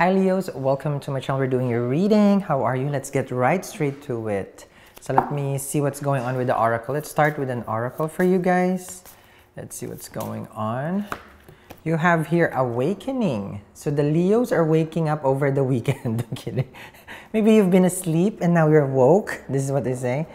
Hi Leos, welcome to my channel. We're doing your reading. How are you? Let's get right straight to it. So let me see what's going on with the oracle. Let's start with an oracle for you guys. Let's see what's going on. You have here awakening. So the Leos are waking up over the weekend. I'm kidding. Maybe you've been asleep and now you're woke. This is what they say.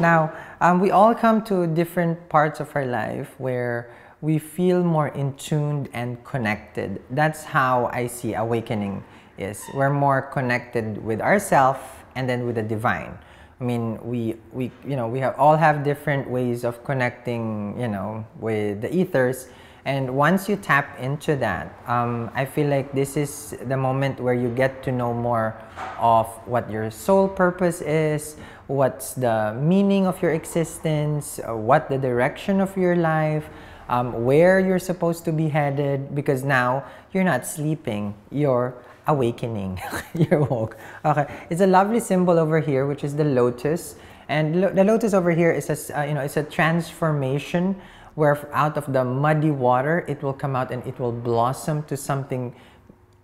Now, um, we all come to different parts of our life where we feel more in tuned and connected. That's how I see awakening is. We're more connected with ourselves and then with the divine. I mean, we, we, you know, we have, all have different ways of connecting, you know, with the ethers. And once you tap into that, um, I feel like this is the moment where you get to know more of what your soul purpose is, what's the meaning of your existence, uh, what the direction of your life, um, where you're supposed to be headed, because now you're not sleeping, you're awakening. your walk. Okay, it's a lovely symbol over here, which is the lotus. And lo the lotus over here is a, uh, you know, it's a transformation where out of the muddy water, it will come out and it will blossom to something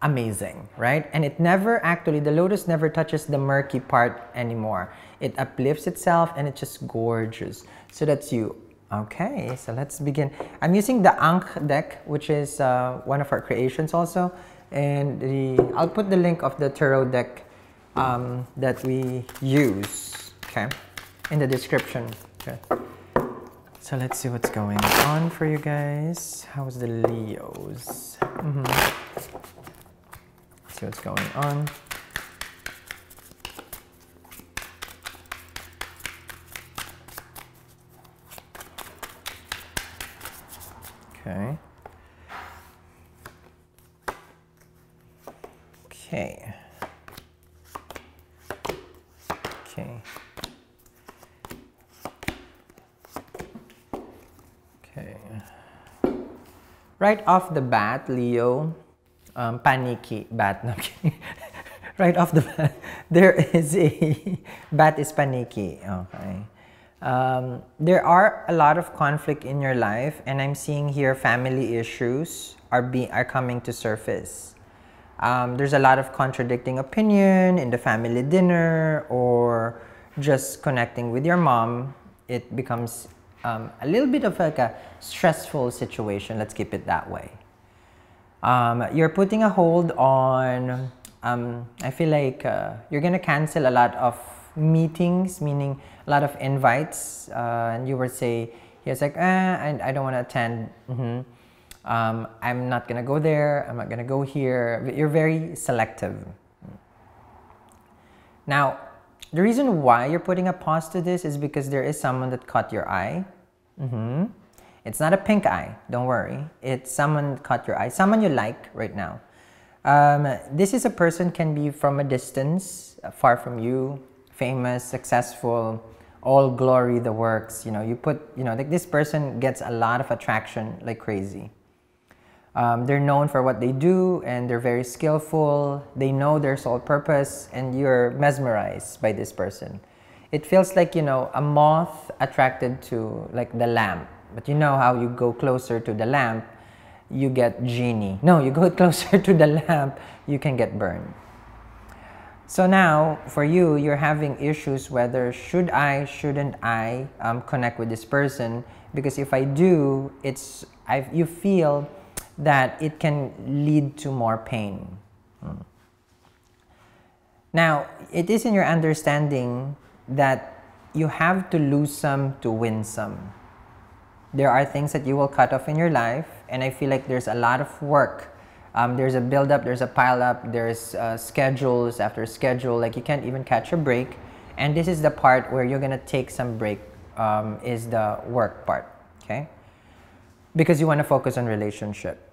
amazing, right? And it never actually, the lotus never touches the murky part anymore. It uplifts itself and it's just gorgeous. So that's you. Okay, so let's begin. I'm using the Ankh deck, which is uh, one of our creations also. And the, I'll put the link of the tarot deck um, that we use, okay, in the description. Okay. So let's see what's going on for you guys. How's the Leos? Mm -hmm. See what's going on. Okay. Okay. Okay. Okay. Right off the bat, Leo, um, panicky bat. No, right off the bat, there is a bat is panicky. Okay. Um, there are a lot of conflict in your life and I'm seeing here family issues are, be, are coming to surface. Um, there's a lot of contradicting opinion in the family dinner or just connecting with your mom. It becomes um, a little bit of like a stressful situation. Let's keep it that way. Um, you're putting a hold on, um, I feel like uh, you're going to cancel a lot of meetings, meaning a lot of invites, uh, and you would say, he was like, eh, I, I don't want to attend. Mm -hmm. Um, I'm not to go there. I'm not to go here. You're very selective. Now, the reason why you're putting a pause to this is because there is someone that caught your eye. Mm -hmm. It's not a pink eye, don't worry. It's someone caught your eye, someone you like right now. Um, this is a person can be from a distance, far from you, famous, successful, all glory the works. You know, you put, you know, like this person gets a lot of attraction like crazy. Um, they're known for what they do and they're very skillful. They know their sole purpose and you're mesmerized by this person. It feels like, you know, a moth attracted to like the lamp. But you know how you go closer to the lamp, you get genie. No, you go closer to the lamp, you can get burned. So now, for you, you're having issues whether should I, shouldn't I um, connect with this person? Because if I do, it's I, you feel that it can lead to more pain. Hmm. Now, it is in your understanding that you have to lose some to win some. There are things that you will cut off in your life, and I feel like there's a lot of work um, there's a build up, there's a pile up, there's uh, schedules after schedule, like you can't even catch a break. And this is the part where you're gonna take some break, um, is the work part, okay? Because you wanna focus on relationship.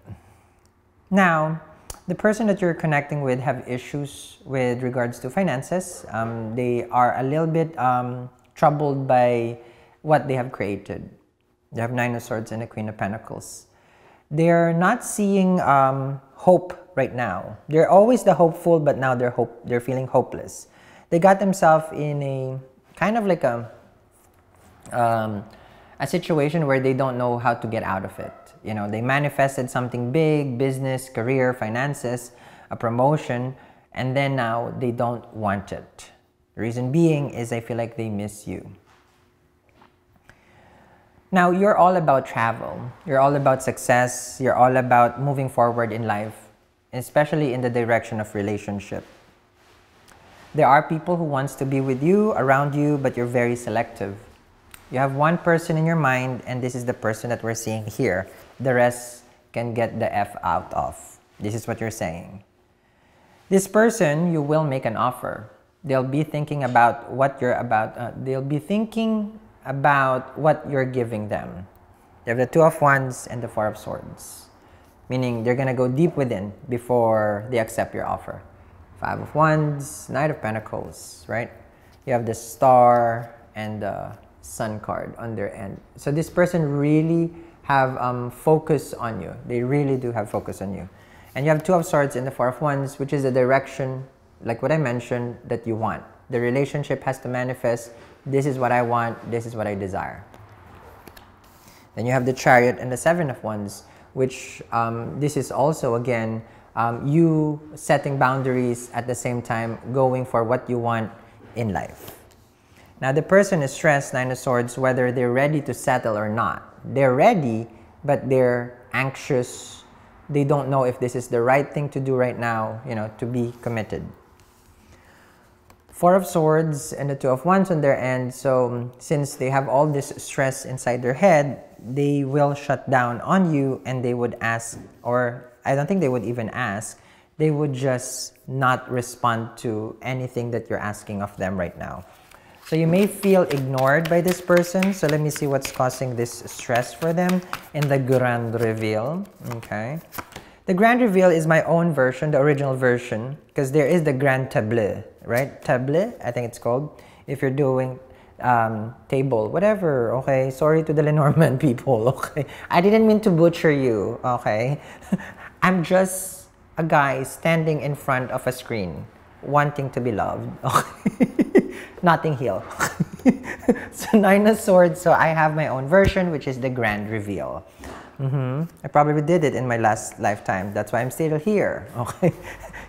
Now, the person that you're connecting with have issues with regards to finances. Um, they are a little bit um, troubled by what they have created. They have Nine of Swords and a Queen of Pentacles they're not seeing um, hope right now. They're always the hopeful, but now they're hope they're feeling hopeless. They got themselves in a kind of like a um, a situation where they don't know how to get out of it. You know, they manifested something big, business, career, finances, a promotion, and then now they don't want it. The reason being is I feel like they miss you. Now, you're all about travel. You're all about success. You're all about moving forward in life, especially in the direction of relationship. There are people who wants to be with you, around you, but you're very selective. You have one person in your mind, and this is the person that we're seeing here. The rest can get the F out of. This is what you're saying. This person, you will make an offer. They'll be thinking about what you're about. Uh, they'll be thinking about what you're giving them. They have the Two of Wands and the Four of Swords, meaning they're going to go deep within before they accept your offer. Five of Wands, Knight of Pentacles, right? You have the Star and the Sun card on their end. So this person really have um, focus on you. They really do have focus on you. And you have Two of Swords and the Four of Wands, which is the direction, like what I mentioned, that you want. The relationship has to manifest this is what I want, this is what I desire. Then you have the chariot and the seven of wands, which um, this is also again um, you setting boundaries at the same time going for what you want in life. Now the person is stressed, nine of swords, whether they're ready to settle or not. They're ready, but they're anxious. They don't know if this is the right thing to do right now, you know, to be committed. Four of Swords and the Two of Wands on their end. So um, since they have all this stress inside their head, they will shut down on you and they would ask, or I don't think they would even ask, they would just not respond to anything that you're asking of them right now. So you may feel ignored by this person. So let me see what's causing this stress for them in the grand reveal. Okay. The grand reveal is my own version, the original version, because there is the grand tableau, right? Tableau, I think it's called. If you're doing um, table, whatever, okay? Sorry to the Lenormand people, okay? I didn't mean to butcher you, okay? I'm just a guy standing in front of a screen, wanting to be loved, okay? Nothing here. so nine of swords, so I have my own version, which is the grand reveal. Mm -hmm. I probably did it in my last lifetime. That's why I'm still here. Okay,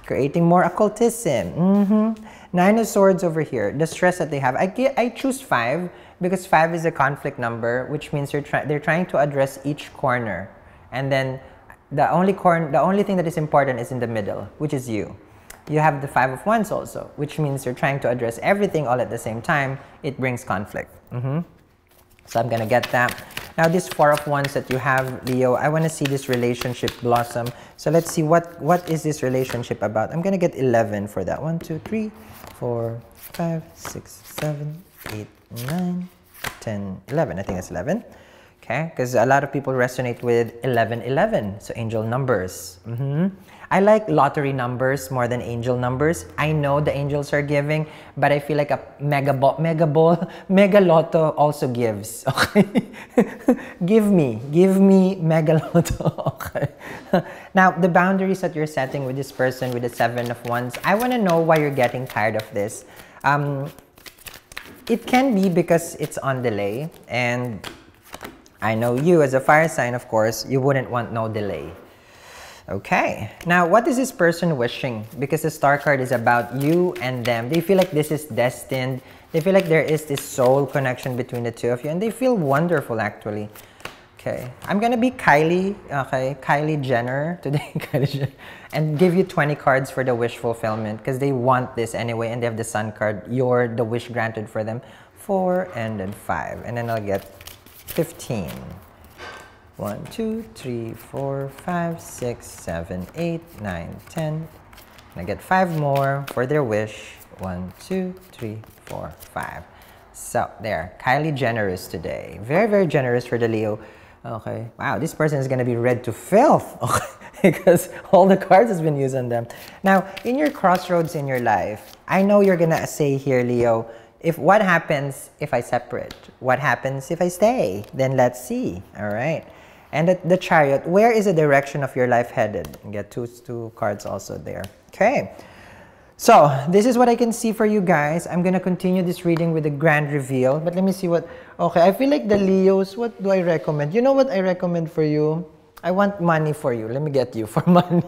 creating more occultism. Mm -hmm. Nine of Swords over here. The stress that they have. I get, I choose five because five is a conflict number, which means they're trying they're trying to address each corner, and then the only corner the only thing that is important is in the middle, which is you. You have the Five of Wands also, which means you're trying to address everything all at the same time. It brings conflict. Mm -hmm. So I'm gonna get that. Now this four of wands that you have, Leo, I want to see this relationship blossom. So let's see what, what is this relationship about. I'm going to get 11 for that. 1, 2, 3, 4, 5, 6, 7, 8, 9, 10, 11. I think that's 11. Okay, because a lot of people resonate with 11, 11. So angel numbers. Mm -hmm. I like lottery numbers more than angel numbers. I know the angels are giving, but I feel like a mega ball, mega ball, mega lotto also gives. Okay, give me, give me mega lotto. Okay. now the boundaries that you're setting with this person with the seven of wands, I want to know why you're getting tired of this. Um, it can be because it's on delay, and I know you as a fire sign, of course, you wouldn't want no delay. Okay, now what is this person wishing? Because the star card is about you and them. They feel like this is destined. They feel like there is this soul connection between the two of you and they feel wonderful actually. Okay, I'm gonna be Kylie, okay, Kylie Jenner today, Kylie Jenner, and give you 20 cards for the wish fulfillment because they want this anyway and they have the sun card. You're the wish granted for them. Four and then five, and then I'll get 15. 1, 2, 3, 4, 5, 6, 7, 8, 9, 10. I get 5 more for their wish. 1, 2, 3, 4, 5. So, there. Kylie generous today. Very, very generous for the Leo. Okay. Wow, this person is going to be red to filth. Okay. because all the cards has been used on them. Now, in your crossroads in your life, I know you're going to say here, Leo, if what happens if I separate? What happens if I stay? Then let's see. All right. And the, the chariot, where is the direction of your life headed? get two, two cards also there. Okay. So, this is what I can see for you guys. I'm to continue this reading with the grand reveal. But let me see what... Okay, I feel like the Leos, what do I recommend? You know what I recommend for you? I want money for you. Let me get you for money.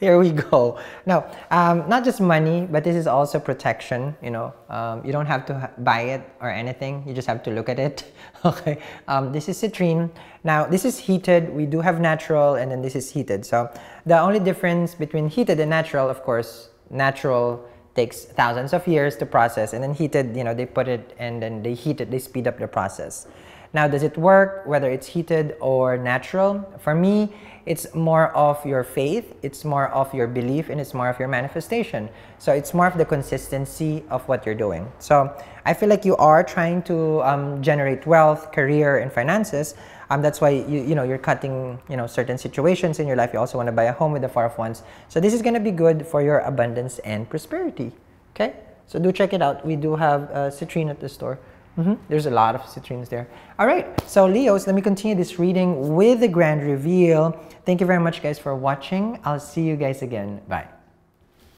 Here we go. Now, um, not just money, but this is also protection. You know, um, you don't have to buy it or anything. You just have to look at it. okay. Um, this is citrine. Now, this is heated. We do have natural, and then this is heated. So the only difference between heated and natural, of course, natural takes thousands of years to process, and then heated, you know, they put it and then they heat it. They speed up the process. Now, does it work whether it's heated or natural? For me, it's more of your faith, it's more of your belief, and it's more of your manifestation. So it's more of the consistency of what you're doing. So I feel like you are trying to um, generate wealth, career, and finances. Um, that's why you you know you're cutting you know certain situations in your life. You also want to buy a home with the four of wands. So this is going to be good for your abundance and prosperity. Okay, so do check it out. We do have uh, citrine at the store. Mm -hmm. There's a lot of citrines there. All right, so Leos, let me continue this reading with the grand reveal. Thank you very much, guys, for watching. I'll see you guys again. Bye.